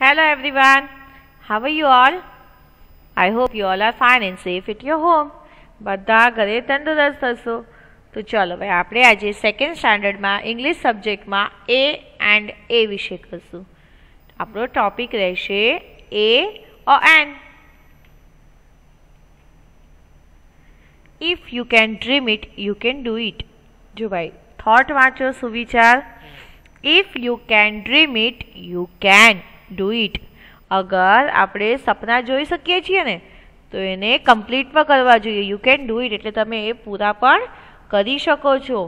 Hello, everyone. How are you all? I hope you all are fine and safe at your home. બધા ઘરે તંદુરસ્ત હશો તો ચલો ભાઈ આપણે આજે સેકન્ડ સ્ટાન્ડર્ડમાં ઇંગ્લિશ સબ્જેક્ટમાં એ એન્ડ એ વિશે કરશું આપણો ટોપિક રહેશે a or an if you can dream it you can do it જો ભાઈ થોટ વાંચો સુવિચાર if you can dream it you can do it અગર આપણે સપના જોઈ શકીએ છીએ ને, તો એને કમ્પ્લીટ પણ કરવા જોઈએ. યુ કેન ડુ ઇટ એટલે તમે એ પૂરા પણ કરી શકો છો.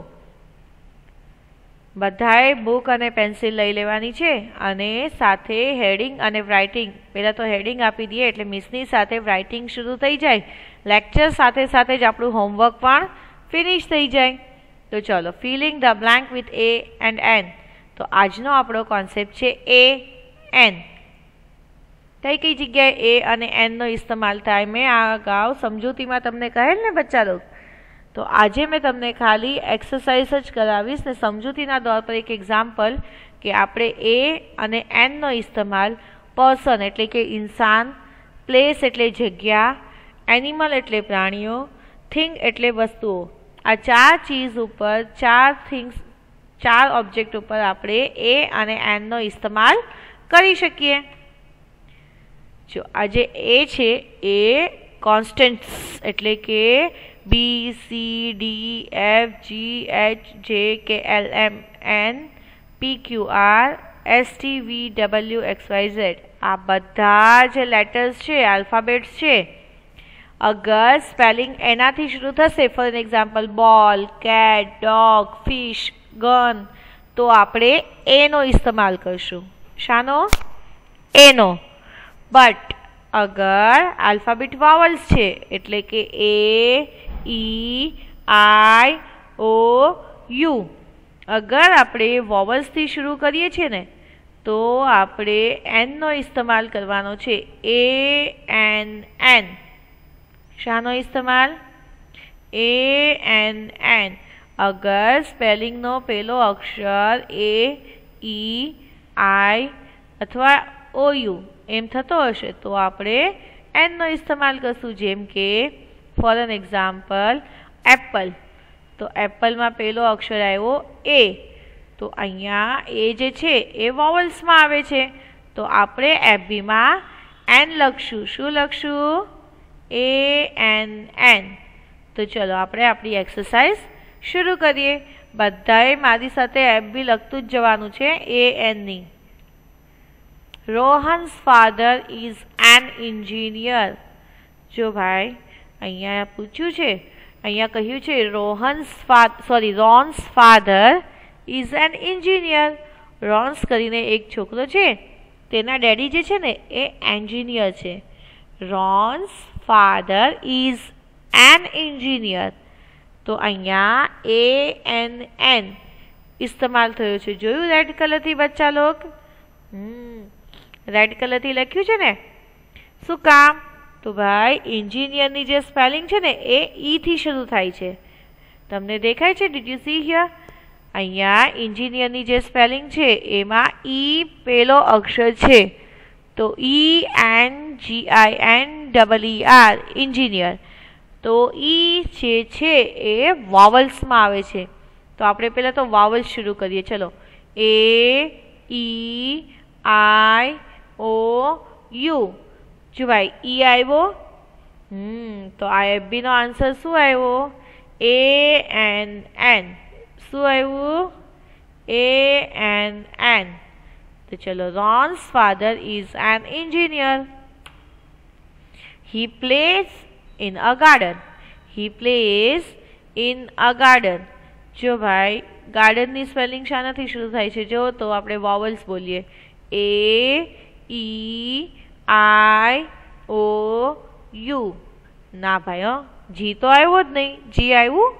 બધાએ બુક અને પેન્સિલ લઈ લેવાની છે અને સાથે હેડિંગ અને રાઇટિંગ પહેલાં તો હેડિંગ આપી દઈએ એટલે મિસની સાથે રાઇટિંગ શરૂ થઈ જાય. લેક્ચર સાથે સાથે જ આપણું હોમવર્ક પણ ફિનિશ થઈ જાય. તો ચલો filling the blank with a and an તો આજનો આપણો કોન્સેપ્ટ છે એ એન કઈ કઈ જગ્યાએ એ અને એનનો ઇસ્તેમાલ થાય. મેં આ અગાઉ સમજૂતીમાં તમને કહેલ ને બચ્ચા લોક તો આજે મેં તમને ખાલી એક્સરસાઇઝ જ કરાવીશ ને સમજૂતીના દોર પર એક એક્ઝામ્પલ કે આપણે એ અને એનનો ઇસ્તેમાલ પર્સન એટલે કે ઇન્સાન પ્લેસ એટલે જગ્યા એનિમલ એટલે પ્રાણીઓ થિંગ એટલે વસ્તુઓ. આ ચાર ચીઝ ઉપર, ચાર થિંગ્સ ચાર ઓબ્જેક્ટ ઉપર આપણે એ અને એનનો ઇસ્તેમાલ કરી શકીએ. જો આજે એ છે એ કોન્સ્ટન્ટ્સ એટલે કે B C D F G H J K L M N P Q R S T V W X Y Z આ બધા જે લેટર્સ છે આલ્ફાબેટ્સ છે. અગર સ્પેલિંગ એનાથી શરૂ થશે for an example ball cat dog fish gun તો આપણે એનો ઇસ્તેમાલ કરશું. શાનો? એનો. બટ અગર આલ્ફાબેટ વાવલ્સ છે, એટલે કે એ ઈ આઈ ઓ યુ અગર આપણે વોવલ્સથી શરૂ કરીએ છીએ ને, તો આપણે એનનો ઇસ્તેમાલ કરવાનો છે. એ એન એન શાનો ઇસ્તેમાલ? એ એન એન અગર સ્પેલિંગનો પહેલો અક્ષર એ ઈ આઈ અથવા ઓ યુ એમ થતો હશે, તો આપણે એનનો ઇસ્તેમાલ કરશું, જેમ કે ફોર એન એક્ઝામ્પલ એપલ તો એપલમાં પહેલો અક્ષર આવ્યો એ તો અહીંયા એ જે છે, એ વોવલ્સમાં આવે છે. તો આપણે એફબીમાં એન લખશું. શું લખશું? એ એન એન તો ચલો, આપણે આપણી એક્સરસાઇઝ શરૂ કરીએ. બધાએ મારી સાથે એમબી લખતું જ જવાનું છે, એ એનની Rohan's father is an engineer. જો ભાઈ, અહીંયા પૂછ્યું છે, અહીંયા કહ્યું છે, Rohan's ફા, sorry Ron's father is an engineer. Ron's કરીને એક છોકરો છે, તેના ડેડી જે છે ને, એ એન્જિનિયર છે. Ron's father is an engineer. તો અહીંયા એ એન એન ઇસ્તેમાલ થયો છે. જોયું રેડ કલરથી બચ્ચા લોક? રેડ કલરથી લખ્યું છે ને? શું કામ? તો ભાઈ એન્જિનિયરની જે સ્પેલિંગ છે ને, એ ઈથી શરૂ થાય છે. તમને દેખાય છે? ડીડ યુ સી હિયર અહીંયા એન્જિનિયરની જે સ્પેલિંગ છે, એમાં ઈ પેલો અક્ષર છે. તો E N G I N double E R engineer તો ઈ જે છે એ વાવલ્સમાં આવે છે. તો આપણે પહેલાં તો વાવલ્સ શરૂ કરીએ, ચલો. A, E, I, O, U. જો ભાઈ ઈ આવ્યો? હમ, તો આ એફબીનો આન્સર શું આવ્યો? A, an an. શું આવ્યું? A, an an. તો ચલો, Ron's father is an engineer. He plays in a garden. He plays in a garden જો ભાઈ ગાર્ડનની સ્પેલિંગ શાનાથી શરૂ થાય છે, જો, તો આપણે વોવલ્સ બોલીએ. A E I O U ના ભાઈ, હો, જી તો આવ્યો જ નહીં. જી આવ્યું?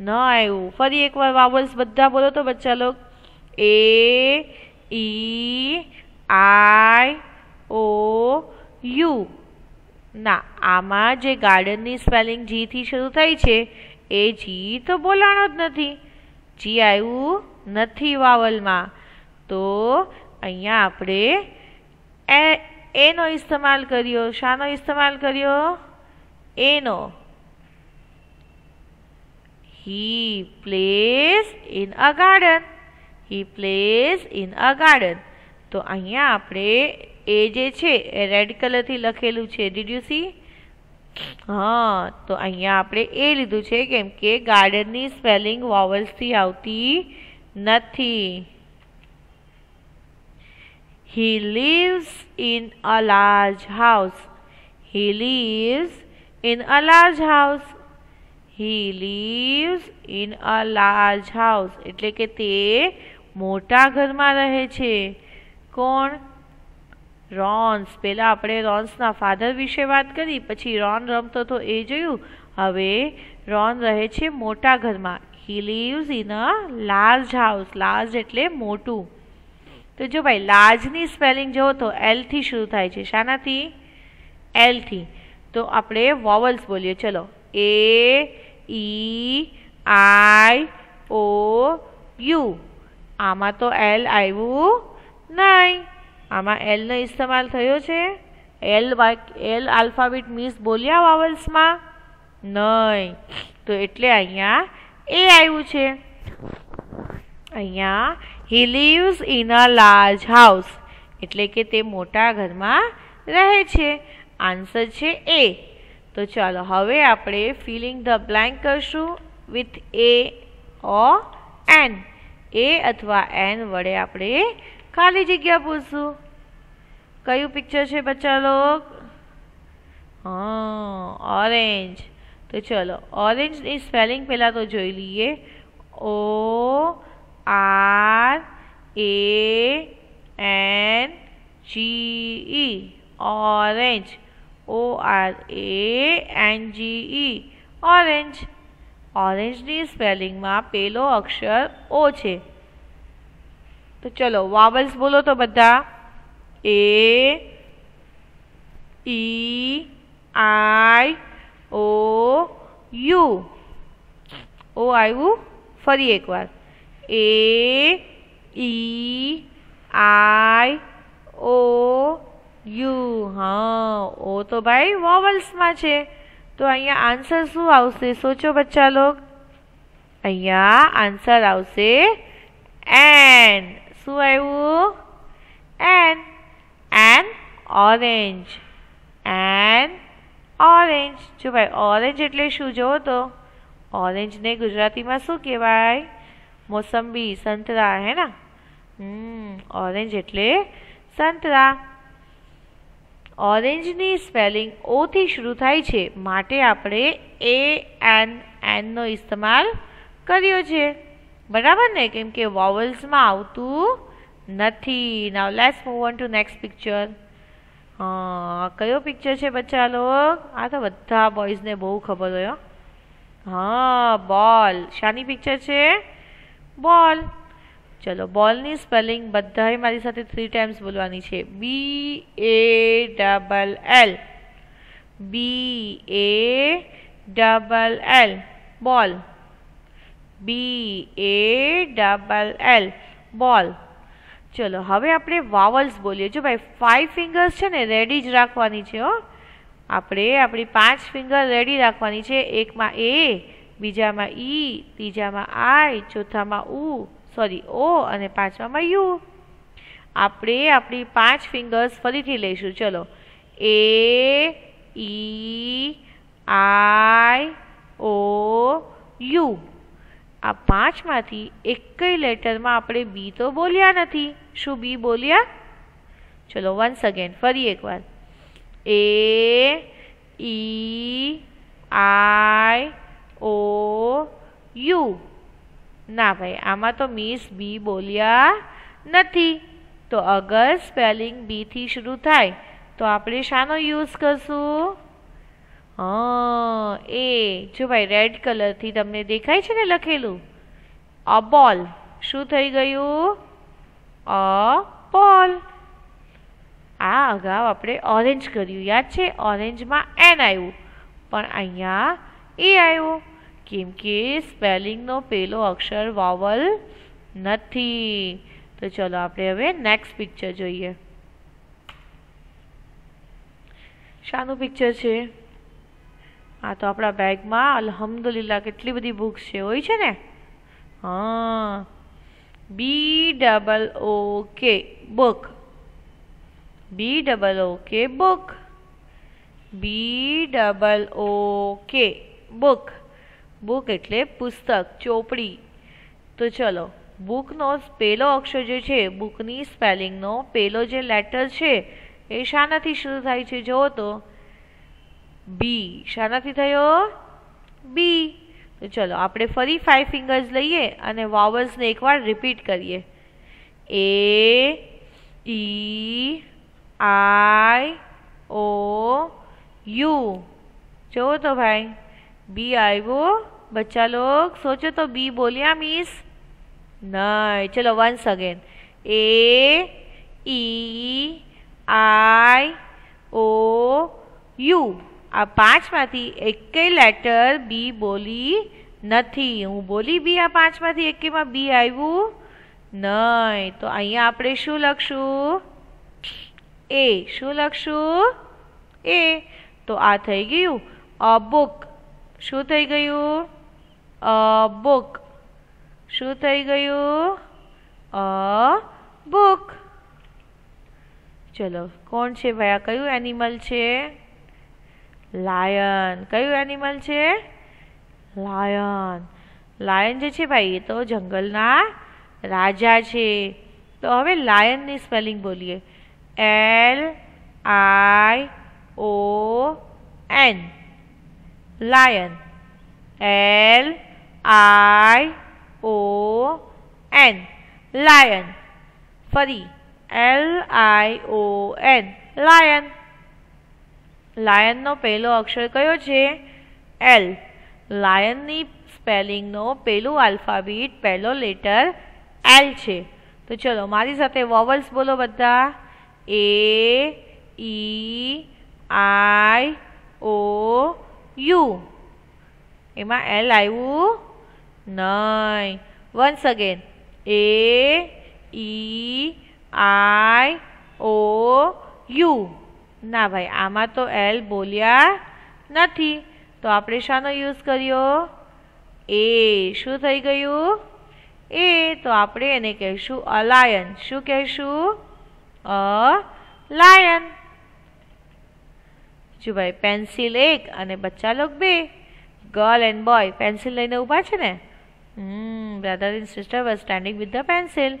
ન આવ્યું. ફરી એકવાર વાવલ્સ બધા બોલો તો બચ્ચા લોક એ ઈ આઈ ઓ યુ ના, આમાં જે ગાર્ડનની સ્પેલિંગ જીથી શરૂ થઈ છે, એ જી તો બોલાણો જ નથી. જી આવ્યું નથી વાવલમાં. તો અહીંયા આપણે એ, એનો ઇસ્તેમાલ કર્યો. શાનો ઇસ્તેમાલ કર્યો? એનો. He plays in a garden he plays in a garden તો અહીંયા આપણે એ જે છે, એ રેડ કલરથી લખેલું છે ડીડ યુ સી હા, તો અહીંયા આપણે એ લીધું છે કેમ કે ગાર્ડનની સ્પેલિંગ વોવલ્સથી આવતી નથી He lives in a large house. He lives in a large house. He lives in a large house. એટલે કે તે મોટા ઘરમાં રહે છે કોણ રોન્સ પહેલાં આપણે રોન્સના ફાધર વિશે વાત કરી, પછી રોન રમતો તો એ જોયું. હવે રોન રહે છે મોટા ઘરમાં. He lives in a large house large એટલે મોટું. તો જો ભાઈ લાર્જની સ્પેલિંગ જુઓ તો એલથી શરૂ થાય છે. શાનાથી? એલથી તો આપણે વોવલ્સ બોલીએ. ચલો. A E I O U આમાં તો એલ આવ્યું નહીં. આમાં એલનો ઇસ્તેમાલ થયો છે. એલ એલ આલ્ફાબેટ મિસ બોલ્યા વાવલ્સમાં નહીં. તો એટલે અહીંયા એ આવ્યું છે. અહીંયા he lives in a large house એટલે કે તે મોટા ઘરમાં રહે છે. આન્સર છે એ તો ચાલો હવે આપણે ફિલિંગ ધ બ્લેન્ક કરશું with a or an a અથવા એન વડે આપણે ખાલી જગ્યા પૂછશું કયું પિક્ચર છે બચ્ચા લોક હા ઓરેન્જ તો ચલો ઓરેન્જની સ્પેલિંગ પહેલાં તો જોઈ લઈએ. O R A N G E orange O R A N G E orange ઓરેન્જની સ્પેલિંગમાં પેલો અક્ષર ઓ છે. તો ચલો વાવલ્સ બોલો તો બધા એ ઈ આઈ ઓ યુ ઓ આવ્યું ફરી એકવાર A E I O U હા ઓ તો ભાઈ વોવલ્સમાં છે તો અહીંયા આન્સર શું આવશે? સોચો બચ્ચા લોગ। અહીંયા આન્સર આવશે એન શું આવ્યું? An an orange an orange જો ભાઈ ઓરેન્જ એટલે શું? જોવો તો. ઓરેન્જને ગુજરાતીમાં શું કહેવાય? મોસંબી, સંતરા, હે ને? ઓરેન્જ એટલે સંતરા. ઓરેન્જની સ્પેલિંગ ઓથી શરૂ થાય છે. માટે આપણે એ એન એનનો ઇસ્તેમાલ કર્યો છે. બરાબર ને? કેમ કે વોવલ્સમાં આવતું નથી. Now let's move on to next picture હા કયો પિક્ચર છે બચ્ચા લોક આ તો બધા બોયઝને બહુ ખબર હોય, હા. બોલ શાની પિક્ચર છે? બોલ ચલો બોલની સ્પેલિંગ બધાએ મારી સાથે થ્રી ટાઈમ્સ બોલવાની છે. B A double L B A double L ball B A double L બોલ ચલો, હવે આપણે વાવલ્સ બોલીએ. જો ભાઈ ફાઈવ ફિંગર્સ છે ને રેડી જ રાખવાની છે, હો. આપણે આપણી પાંચ ફિંગર રેડી રાખવાની છે. એકમાં એ બીજામાં ઈ ત્રીજામાં આઈ ચોથામાં ઉ સોરી ઓ અને પાંચમામાં યુ આપણે આપણી પાંચ ફિંગર્સ ફરીથી લઈશું. ચલો. A E I O U આ પાંચમાંથી એકય લેટરમાં આપણે બી તો બોલ્યા નથી. શું બી બોલ્યા? ચલો વન્સ અગેન ફરી એકવાર. A, E, I, O, U. ના ભાઈ, આમાં તો મિસ બી બોલ્યા નથી. તો અગર સ્પેલિંગ બીથી શરૂ થાય, તો આપણે શાનો યુઝ કરશું? હા, એ. જો ભાઈ રેડ કલરથી તમને દેખાય છે ને લખેલું? અ બોલ શું થઈ ગયું? અ બોલ આ અગાઉ આપણે ઓરેન્જ કર્યું. યાદ છે? ઓરેન્જમાં એન આવ્યું પણ અહીંયા એ આવ્યું કેમ કે સ્પેલિંગનો પેલો અક્ષર વાવલ નથી. તો ચલો આપણે હવે નેક્સ્ટ પિક્ચર જોઈએ. શાનું પિક્ચર છે? આ તો આપણા બેગમાં અલહમદુલિલ્લા કેટલી બધી બુક્સ છે, હોય છે ને? હા. બી ડબલ ઓ કે બુક બી ડબલ ઓ કે બુક બી ડબલ ઓ કે બુક બુક એટલે પુસ્તક, ચોપડી. તો ચલો બુકનો પહેલો અક્ષર જે છે બુકની સ્પેલિંગનો પહેલો જે લેટર છે, એ શાનાથી શરૂ થાય છે, જુઓ તો. બી. શાનાથી થયો? બી. તો ચલો, આપણે ફરી ફાઇવ ફિંગર્સ લઈએ અને વાવલ્સને એકવાર રિપીટ કરીએ. એ ઈ આઈ ઓ યુ જો તો ભાઈ બી આવ્યો. બચ્ચા લોક સોચો તો બી બોલ્યા મિસ નહીં. ચલો once again A E I O U આ પાંચમાંથી એકેય લેટર બી બોલી નથી. હું બોલી બી આ પાંચમાંથી એકેયમાં બી આવ્યું નહીં. તો અહીંયા આપણે શું લખશું? એ શું લખશું? એ તો આ થઈ ગયું. અ બુક શું થઈ ગયું? અ બુક શું થઈ ગયું? અ બુક ચલો, કોણ છે ભાઈ? આ કયું એનિમલ છે? લાયન કયું એનિમલ છે? લાયન લાયન જે છે ભાઈ, એ તો જંગલના રાજા છે. તો હવે લાયનની સ્પેલિંગ બોલીએ. L I O N lion L I O N lion ફરી. L I O N lion લાયનનો પહેલો અક્ષર કયો છે? એલ. લાયનની સ્પેલિંગનો પહેલું આલ્ફાબીટ, પહેલો લેટર એલ છે. તો ચલો, મારી સાથે વોવલ્સ બોલો બધા. એ, ઈ, આઈ, ઓ, યુ. એમાં એલ આવ્યું નહીં once again. A, E, I, O, U. ના ભાઈ, આમાં તો એલ બોલ્યા નથી. તો આપણે શાનો યુઝ કર્યો? એ શું થઈ ગયું? એ તો આપણે એને કહીશું અલાયન શું કહીશું? અ લાયન જો ભાઈ પેન્સિલ એક અને બચ્ચા લોક બે. ગર્લ એન્ડ બોય પેન્સિલ લઈને ઊભા છે ને? હમ brother and sister were standing with the pencil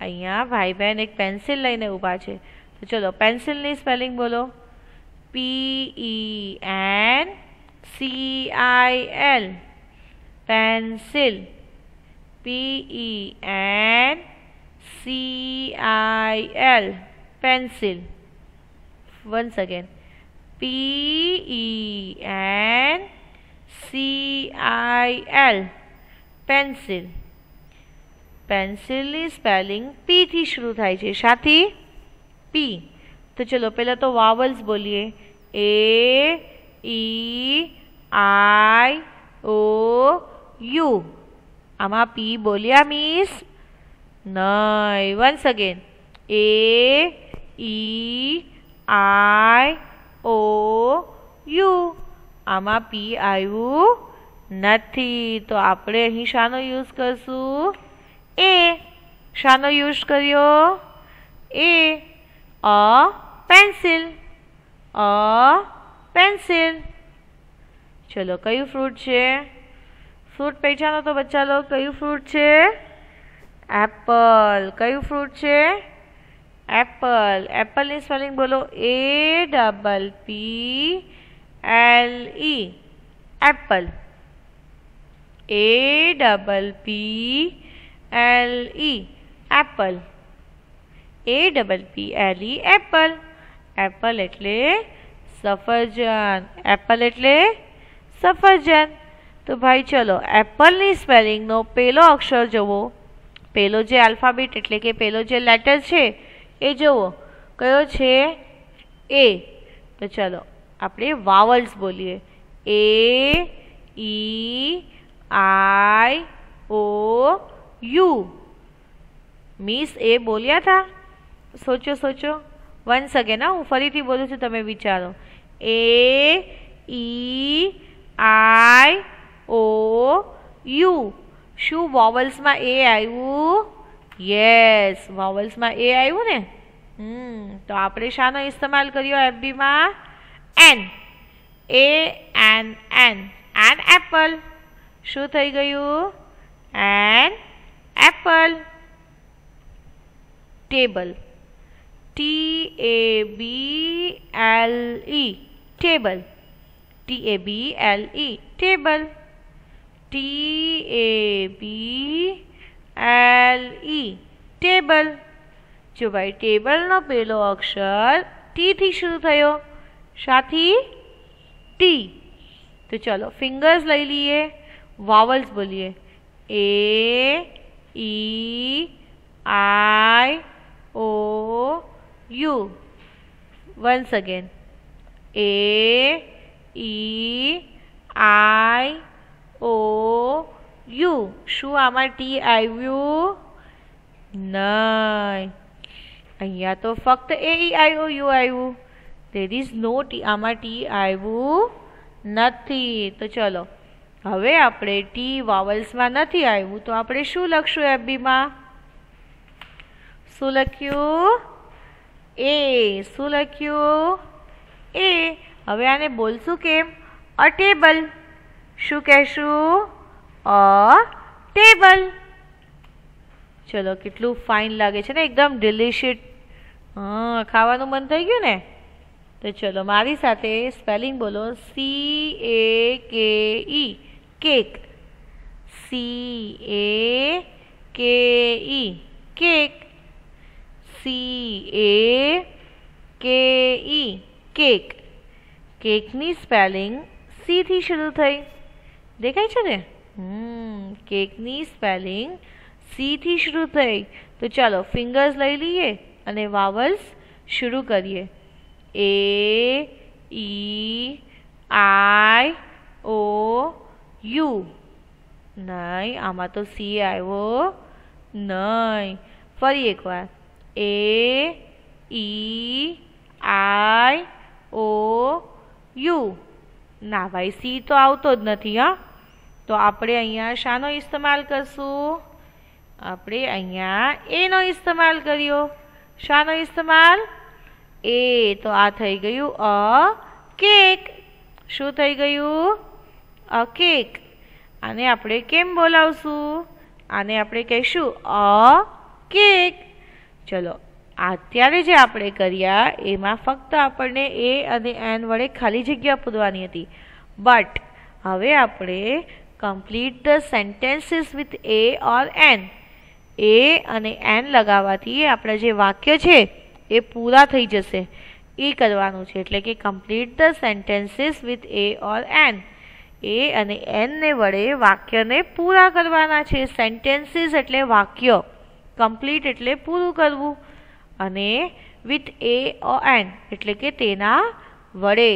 અહીંયા ભાઈ બહેન એક પેન્સિલ લઈને ઊભા છે. તો ચલો પેન્સિલની સ્પેલિંગ બોલો. P E N C I L pencil P E N C I L pencil once again. P E N C I L pencil પેન્સિલની spelling પીથી શરૂ થાય છે. શાથી પી તો ચલો પહેલાં તો વાવલ્સ બોલીએ A E I O U આમાં પી બોલ્યા મીસ નહીં once again A E I O U આમાં પી આવ્યું નથી તો આપણે અહીં શાનો યુઝ કરશું એ શાનો યુઝ કર્યો એ અ, પેન્સિલ. અ, પેન્સિલ. ચલો, કયું ફ્રૂટ છે? ફ્રૂટ પહેચાનો તો બચ્ચા લો. કયું ફ્રૂટ છે? એપલ. કયું ફ્રૂટ છે? એપલ. એપલની સ્પેલિંગ બોલો A double P L E. Apple. A double P L E. Apple. A double P L E apple apple એટલે સફરજન. એપલ એટલે સફરજન. તો ભાઈ ચલો એપલની સ્પેલિંગનો પહેલો અક્ષર જુઓ પેલો જે આલ્ફાબેટ એટલે કે પેલો જે લેટર છે, એ જુઓ કયો છે? એ તો ચલો, આપણે વાવલ્સ બોલીએ. A E I O you miss એ બોલ્યા હતા સોચો સોચો. વન્સ અગેન હા ફરીથી બોલું છું, તમે વિચારો. એ ઈ આઈ ઓ યુ શું વોવલ્સમાં એ આવ્યું? યસ વોવલ્સમાં એ આવ્યું ને? હમ, તો આપણે શાનો ઇસ્તેમાલ કર્યો એફબીમાં an a an an an apple શું થઈ ગયું? An apple table T A B L E table T A B L E table T A B L E table જો ભાઈ ટેબલનો પેલો અક્ષર ટી થી શરૂ થયો શાથી ટી તો ચલો ફિંગર્સ લઈ લઈએ વાવલ્સ બોલીએ A E I O U once again A E I O U શું આમાં ટી આવ્યું? નહીં અહીંયા તો ફક્ત A E I O U આવ્યું. દેર ઇઝ નો ટી આમાં ટી આવ્યું નથી. તો ચલો. હવે આપણે ટી વાવલ્સમાં નથી આવ્યું. તો આપણે શું લખશું એફબીમાં શું લખ્યું? એ શું લખ્યું? એ. હવે આને બોલશું કેમ? અ ટેબલ શું કહેશું? અ ટેબલ ચલો, કેટલું ફાઇન લાગે છે ને, એકદમ ડિલિશિયસ હા, ખાવાનું મન થઈ ગયું ને? તો ચલો, મારી સાથે સ્પેલિંગ બોલો. સી એ કે ઈ કેક સી એ કે ઈ કેક સી એ કે ઈ કેક કેકની સ્પેલિંગ સીથી શરૂ થઈ. દેખાય છે ને? કેકની સ્પેલિંગ સીથી શરૂ થઈ. તો ચાલો ફિંગર્સ લઈ લઈએ અને વાવલ્સ શરૂ કરીએ. એ ઈ આઈ ઓ યુ નહીં, આમાં તો સી આવ્યો નહીં. ફરી એકવાર. A E I O U ના ભાઈ સી તો આવતો જ નથી, હા. તો આપણે અહીંયા શાનો ઇસ્તેમાલ કરશું? આપણે અહીંયા એનો ઇસ્તેમાલ કર્યો. શાનો ઇસ્તેમાલ? એ તો આ થઈ ગયું અ કેક. શું થઈ ગયું? A cake. આને આપણે કેમ બોલાવશું? આને આપણે કહીશું અ કેક. ચલો, અત્યારે જે આપણે કર્યા, એમાં ફક્ત આપણને એ અને એન વડે ખાલી જગ્યા પૂરવાની હતી. બટ હવે આપણે complete the sentences with a or an a અને એન લગાવવાથી આપણા જે વાક્ય છે, એ પૂરા થઈ જશે. એ કરવાનું છે, એટલે કે complete the sentences with a or an a અને એનને વડે વાક્યને પૂરા કરવાના છે સેન્ટેન્સીસ એટલે વાક્ય. કમ્પ્લીટ એટલે પૂરું કરવું. અને વિથ એ ઓ એન એટલે કે તેના વડે.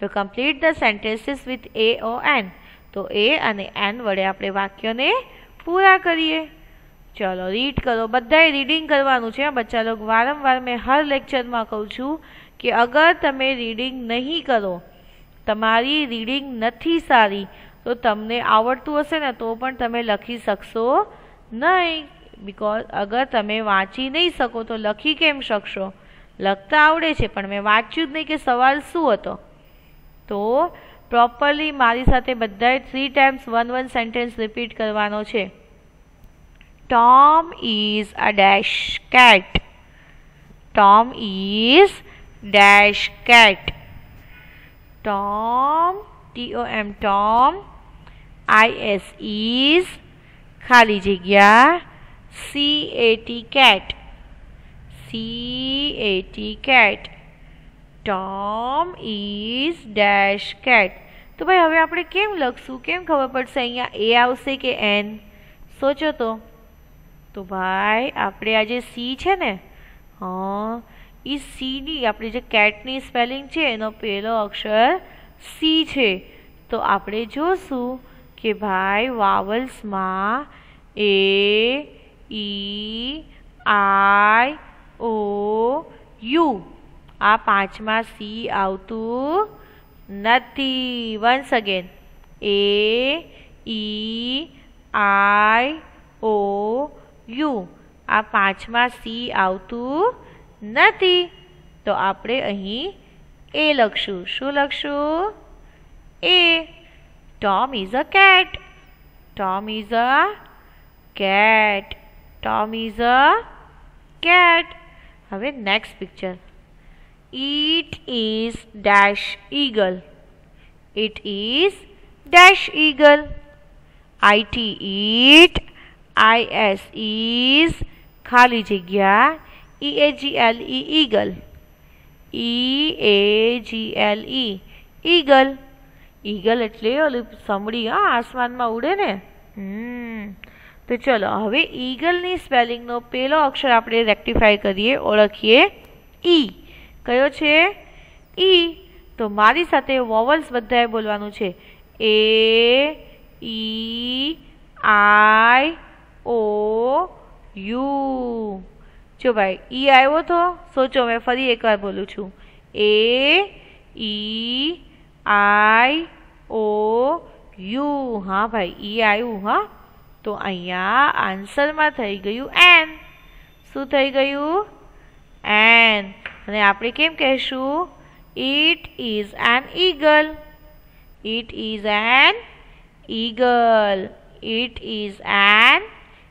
તો complete the sentences with a or an તો એ અને એન વડે આપણે વાક્યને પૂરા કરીએ. ચલો રીડ કરો. બધાએ રીડિંગ કરવાનું છે. બચ્ચા લોકો વારંવાર મેં હર લેક્ચરમાં કહું છું કે અગર તમે રીડિંગ નહીં કરો, તમારી રીડિંગ નથી સારી, તો તમને આવડતું હશે ને, તો પણ તમે લખી શકશો નહીં. બિકોઝ અગર તમે વાંચી નહીં શકો તો લખી કેમ શકશો? લખતા આવડે છે, પણ મેં વાંચ્યું જ નહીં કે સવાલ શું હતો? તો પ્રોપરલી મારી સાથે બધાએ three times one one sentence repeat કરવાનો છે. Tom is a dash cat Tom is dash cat Tom T O M Tom I S is ખાલી જગ્યા C A T cat C A T cat Tom is dash cat તો ભાઈ, હવે આપણે કેમ લખશું? કેમ ખબર પડશે? અહીંયા એ આવશે કે એન સોચો તો. તો ભાઈ, આપણે આ જે સી છે ને, હા, એ સીની આપણી જે કેટની સ્પેલિંગ છે, એનો પહેલો અક્ષર સી છે. તો આપણે જોશું કે ભાઈ, વાવલ્સમાં એ ઈ આઈ ઓ યુ આ પાંચમાં સી આવતું નથી. Once again A E I O U આ પાંચમાં સી આવતું નથી. તો આપણે અહીં એ લખશું. શું લખશું? A Tom is a cat Tom is a cat Tom is a cat હવે next picture It is dash eagle. It is dash eagle. IT eat. IS is ખાલી જગ્યા E A G L E eagle. E A G L E eagle. Eagle એટલે ઓલી સમડી હા આસમાનમાં ઉડે ને હમ તો ચલો, હવે ઈગલની સ્પેલિંગનો પહેલો અક્ષર આપણે રેક્ટિફાઈ કરીએ, ઓળખીએ. ઈ. કયો છે? ઈ. તો મારી સાથે વોવલ્સ બધાએ બોલવાનું છે. A, E, I, O, U. જો ભાઈ, ઈ આવ્યો તો સોચો, મેં ફરી એકવાર બોલું છું. A, E, I, O, U. હા ભાઈ, ઈ આવ્યું, હા? તો અહીંયા આન્સરમાં થઈ ગયું એન શું થઈ ગયું? એન અને આપણે કેમ કહેશું? It is an eagle it is an eagle it is an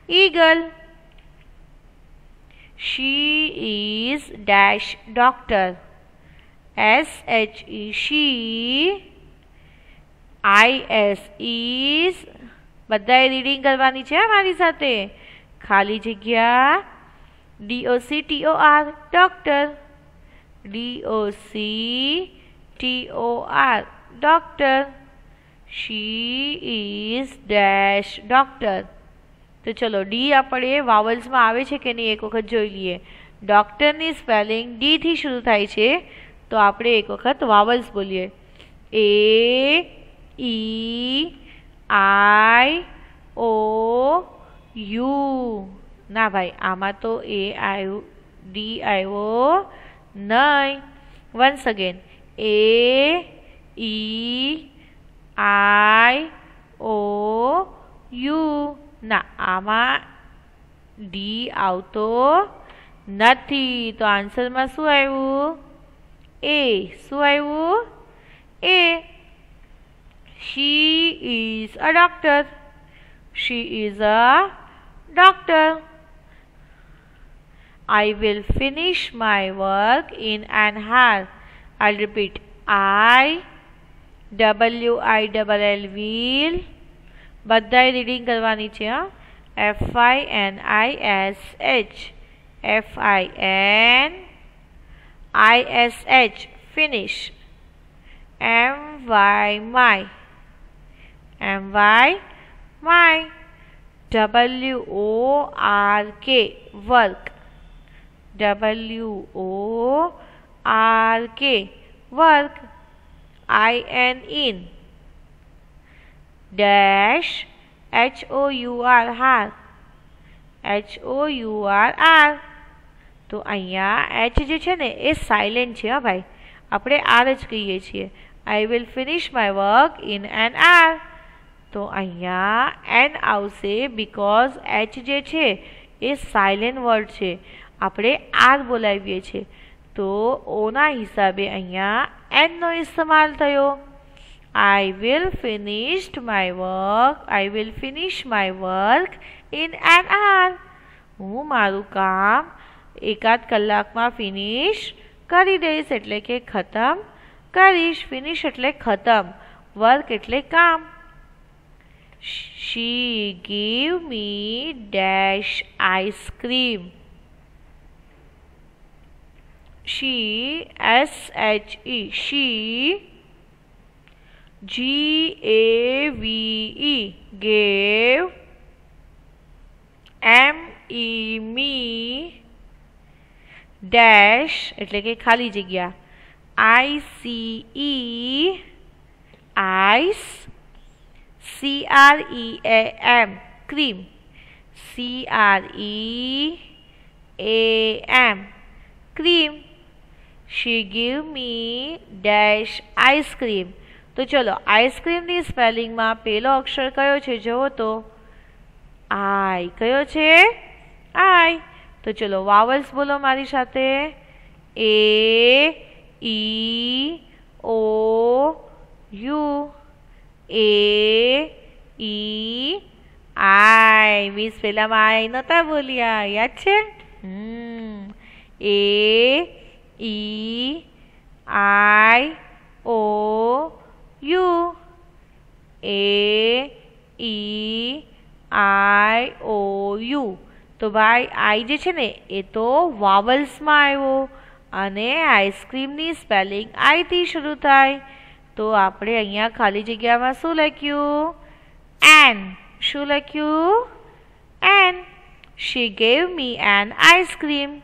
eagle she is dash doctor S H E she I S is બધાએ રીડિંગ કરવાની છે મારી સાથે? ખાલી જગ્યા. D O C O C T O R doctor D O C T O R doctor she is dash doctor તો ચલો D આપણે વાવલ્સમાં આવે છે કે નહીં એક વખત જોઈ લઈએ. ડોક્ટરની સ્પેલિંગ ડીથી શરૂ થાય છે. તો આપણે એક વખત વાવલ્સ બોલીએ. A E I, O, U. ના ભાઈ, આમાં તો એ આવ્યું ડી આવ્યો નહીં once again A, E, I, O, U. ના, આમાં ડી આવતો નથી. તો આન્સરમાં શું આવ્યું એ. શું આવ્યું a. She is a doctor she is a doctor I will finish my work in an hour. I'll repeat. I W I double L will બધાએ રીડિંગ કરવાની છે હા F I N I S H F I N I S H finish M Y my M Y my W O R K work W O R K, work. I N in. Dash, H O U R R. H O U R R. તો અહીંયા H જે છે ને, એ silent છે, હા ભાઈ. આપણે R જ કહીએ છીએ. I will finish my work in an hour તો અહીંયા એન આવશે બીકોઝ એચ જે છે એ સાયલેન્ટ વર્ડ છે. આપણે આર બોલાવીએ છીએ. તો ઓના હિસાબે અહીંયા એનનો ઇસ્તેમાલ થયો. I will finished my work I will finish my work in an hour હું મારું કામ એકાદ કલાકમાં ફિનિશ કરી દઈશ એટલે કે ખતમ કરીશ. ફિનિશ એટલે ખતમ. વર્ક એટલે કામ. શી me dash ice cream. she s h e she g a v e gave m e me dash એટલે કે ખાલી જગ્યા i c e ice c r e a m. Cream. C r e a m. Cream. She give me dash dash cream. તો ચલો આઈસ્ક્રીમની સ્પેલિંગમાં પેલો અક્ષર કયો છે જુઓ તો. આઈ કયો છે? આઈ તો ચલો વાવલ્સ બોલો મારી સાથે. એ ઈ ઓ યુ એ ઈ આઈ વીસ પહેલામાં આઈ નહોતા બોલ્યા યાદ છે A E I O you A E I O you તો ભાઈ, આઈ જે છે ને, એ તો વાવલ્સમાં આવ્યો. અને આઈસ્ક્રીમની સ્પેલિંગ આઈથી શરૂ થાય. તો આપણે અહીંયા ખાલી જગ્યામાં શું લખ્યું? એન શું લખ્યું? An she gave me an ice cream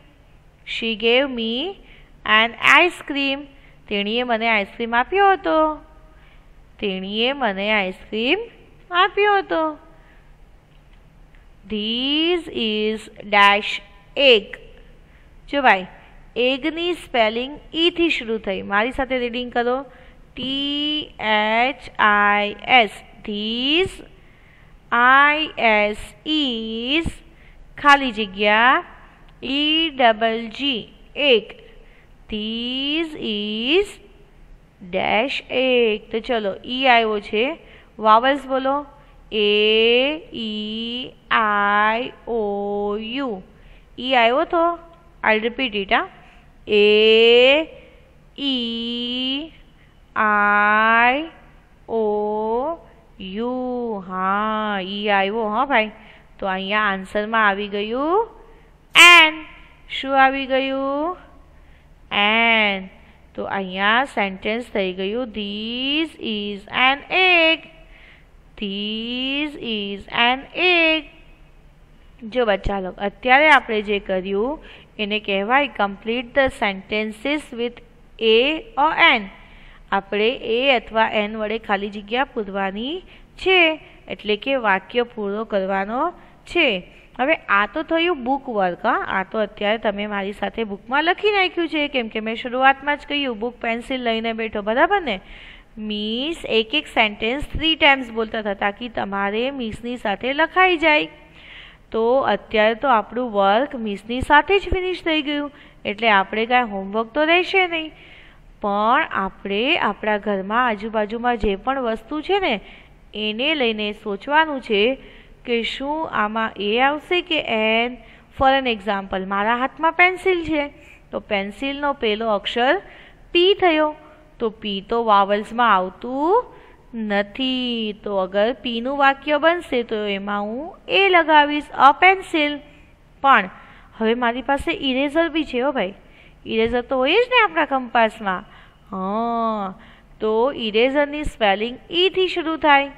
she gave me an ice cream તેણીએ મને આઈસ્ક્રીમ આપ્યો હતો. તેણીએ મને આઈસ્ક્રીમ આપ્યો હતો. ધીઝ ઇઝ ડેશ એગ જો ભાઈ એગની સ્પેલિંગ ઈથી શરૂ થઈ. મારી સાથે રીડિંગ કરો. T H I S this I S is ખાલી જગ્યા E double G egg this is dash egg તો ચલો ઈ આવ્યો છે વાવલ્સ બોલો એ ઈ આઈ ઓ યુ ઈ આવ્યો તો આઈ રિપીટ ઇટ આ એ ઈ આઈ ઓ યુ હા ઈ આવ્યો, હા ભાઈ. તો અહીંયા આન્સરમાં આવી ગયું એન શું આવી ગયું? એન તો અહીંયા સેન્ટેન્સ થઈ ગયું this is an egg this is an egg જો બચ્ચા લોકો અત્યારે આપણે જે કર્યું, એને કહેવાય complete the sentences with a or an આપણે એ અથવા એન વડે ખાલી જગ્યા પૂરવાની છે, એટલે કે વાક્ય પૂરો કરવાનો છે. હવે આ તો થયું બુક વર્ક હા. આ તો અત્યારે તમે મારી સાથે બુકમાં લખી નાખ્યું છે, કેમ કે મેં શરૂઆતમાં જ કહ્યું બુક પેન્સિલ લઈને બેઠો, બરાબર ને? મીસ એક એક સેન્ટેન્સ થ્રી ટાઈમ્સ બોલતા હતા, તાકી તમારે મિસની સાથે લખાઈ જાય. તો અત્યારે તો આપણું વર્ક મિસની સાથે જ ફિનિશ થઈ ગયું, એટલે આપણે કાંઈ હોમવર્ક તો રહેશે નહીં. પણ આપણે આપણા ઘરમાં આજુબાજુમાં જે પણ વસ્તુ છે ને, એને લઈને સોચવાનું છે કે શું આમાં એ આવશે કે એન? ફોર એન એક્ઝામ્પલ મારા હાથમાં પેન્સિલ છે. તો પેન્સિલનો પહેલો અક્ષર પી થયો. તો પી તો વાવલ્સમાં આવતું નથી. તો અગર પીનું વાક્ય બનશે, તો એમાં હું એ લગાવીશ અ પેન્સિલ પણ હવે મારી પાસે ઇરેઝર બી છે હો ભાઈ. ઇરેઝર તો હોય જ ને આપણા કંપાસમાં. હા, તો ઇરેઝરની સ્પેલિંગ ઈથી શરૂ થાય.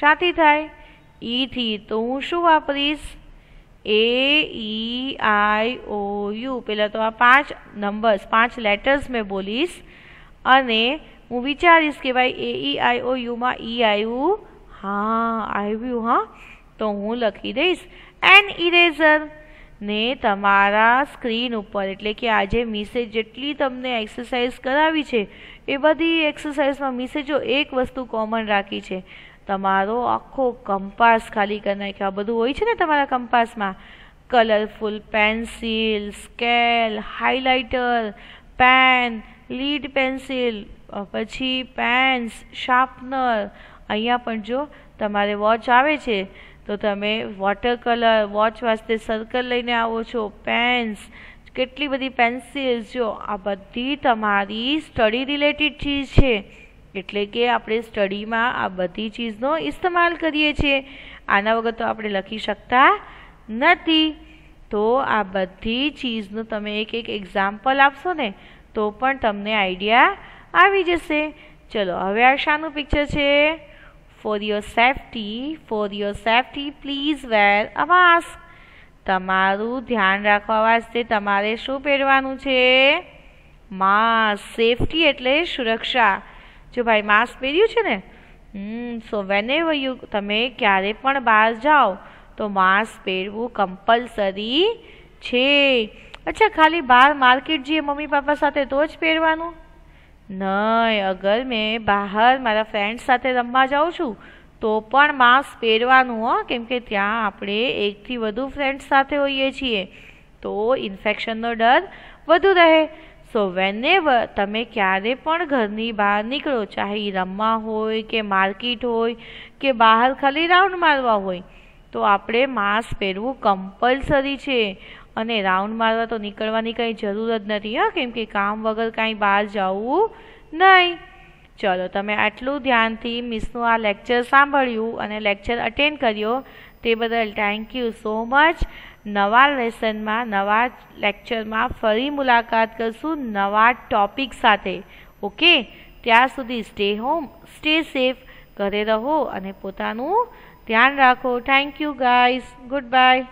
શાથી થાય? ઈથી. તો હું શું વાપરીશ? A e i o u. પહેલાં તો આ પાંચ નંબર્સ, પાંચ લેટર્સ મેં બોલીશ. અને હું વિચારીશ કે ભાઈ, એ ઈ આઈ ઓ યુમાં ઈ આવ્યું? હા આવ્યું, હા. તો હું લખી દઈશ. એન ઇરેઝર ને તમારા સ્ક્રીન ઉપર, એટલે કે આજે મિસે જેટલી તમને એક્સરસાઇઝ કરાવી છે, એ બધી એક્સરસાઇઝમાં મિસે જો એક વસ્તુ કોમન રાખી છે. તમારો આખો કંપાસ ખાલી કરી નાખ્યો. આ બધું હોય છે ને તમારા કંપાસમાં colourful pencil scale highlighter pen lead pencil પછી પેન્સ શાર્પનર અહીંયા પણ જો તમારે વોચ આવે છે તો તમે વોટર કલર વોચ વાસ્તે સર્કલ લઈને આવો છો પેન્સ કેટલી બધી પેન્સિલ્સ જો, આ બધી તમારી સ્ટડી રિલેટેડ ચીજ છે. એટલે કે આપણે સ્ટડીમાં આ બધી ચીજનો ઇસ્તેમાલ કરીએ છીએ. આના વગર તો આપણે લખી શકતા નથી. તો આ બધી ચીજનું તમે એક એક એક્ઝામ્પલ આપશો ને, તો પણ તમને આઈડિયા આવી જશે. ચલો, હવે આ શાનું પિક્ચર છે. For your safety for your safety please wear a mask તમારું ધ્યાન રાખવા વાસ્તે તમારે શું પહેરવાનું છે? માસ્ક સેફટી એટલે સુરક્ષા. જો ભાઈ માસ્ક પહેર્યું છે ને સો સો વેનેવર યુ તમે ક્યારે પણ બહાર જાઓ, તો માસ્ક પહેરવું કમ્પલસરી છે. અચ્છા, ખાલી બહાર માર્કેટ જઈએ મમ્મી પપ્પા સાથે તો જ પહેરવાનું? નહીં, અગર મેં બહાર મારા ફ્રેન્ડ્સ સાથે રમવા જાઉં છું, તો પણ માસ્ક પહેરવાનું, હો. કેમ કે ત્યાં આપણે એકથી વધુ ફ્રેન્ડ્સ સાથે હોઈએ છીએ. તો ઇન્ફેક્શનનો ડર વધુ રહે. સો વેનેવર તમે ક્યારે પણ ઘરની બહાર નીકળો, ચાહે રમવા હોય કે માર્કેટ હોય કે બહાર ખાલી રાઉન્ડ મારવા હોય, તો આપણે માસ્ક પહેરવું કમ્પલસરી છે. અને રાઉન્ડ મારવા તો નીકળવાની કંઈ જરૂર જ નથી, હા, કેમ કે કામ વગર કાંઈ બહાર જવું નહીં. ચલો, તમે આટલું ધ્યાનથી મિસનું આ લેક્ચર સાંભળ્યું અને લેક્ચર અટેન્ડ કર્યો, તે બદલ થેન્ક યુ સો મચ નવા લેસનમાં, નવા લેક્ચરમાં ફરી મુલાકાત કરશું નવા ટોપિક સાથે. ઓકે ત્યાં સુધી સ્ટે હોમ સ્ટે સેફ ઘરે રહો અને પોતાનું ધ્યાન રાખો. Thank you guys good bye